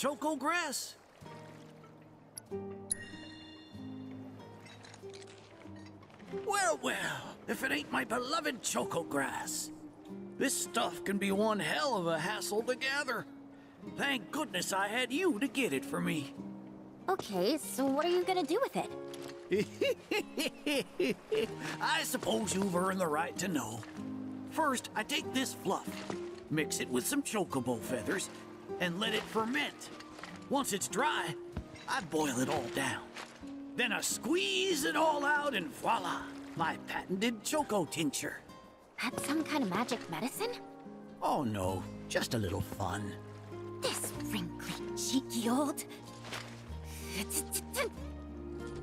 choco grass. Well, well, if it ain't my beloved choco grass. This stuff can be one hell of a hassle to gather. Thank goodness I had you to get it for me. Okay, so what are you gonna do with it? I suppose you've earned the right to know. First, I take this fluff, mix it with some chocobo feathers, and let it ferment. Once it's dry, I boil it all down. Then I squeeze it all out, and voila, my patented choco tincture. That's some kind of magic medicine? Oh no, just a little fun. This wrinkly, cheeky old.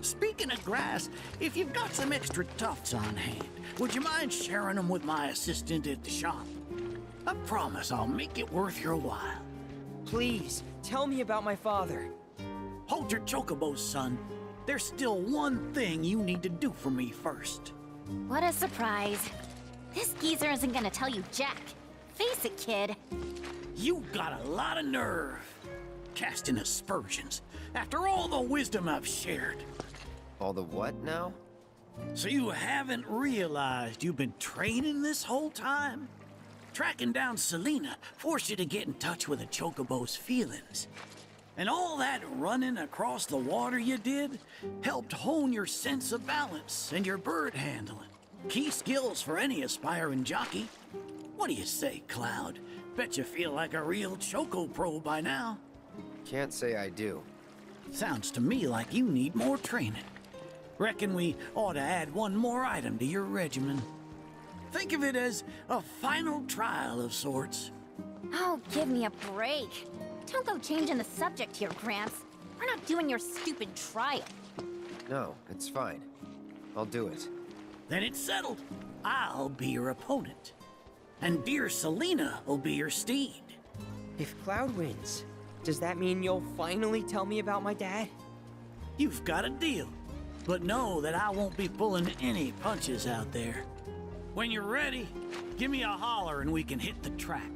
Speaking of grass, if you've got some extra tufts on hand, would you mind sharing them with my assistant at the shop? I promise I'll make it worth your while. Please, tell me about my father. Hold your chocobos, son. There's still one thing you need to do for me first. What a surprise. This geezer isn't gonna tell you jack. Face it, kid. You got a lot of nerve. Casting aspersions after all the wisdom I've shared. All the what now? So you haven't realized you've been training this whole time? Tracking down Selena forced you to get in touch with a chocobo's feelings. And all that running across the water you did helped hone your sense of balance and your bird handling. Key skills for any aspiring jockey. What do you say, Cloud? Bet you feel like a real choco pro by now. Can't say I do. Sounds to me like you need more training. Reckon we ought to add one more item to your regimen. Think of it as a final trial of sorts. Oh, give me a break. Don't go changing the subject here, Gramps. We're not doing your stupid trial. No, it's fine. I'll do it. Then it's settled. I'll be your opponent. And dear Selena will be your steed. If Cloud wins, does that mean you'll finally tell me about my dad? You've got a deal. But know that I won't be pulling any punches out there. When you're ready, give me a holler and we can hit the track.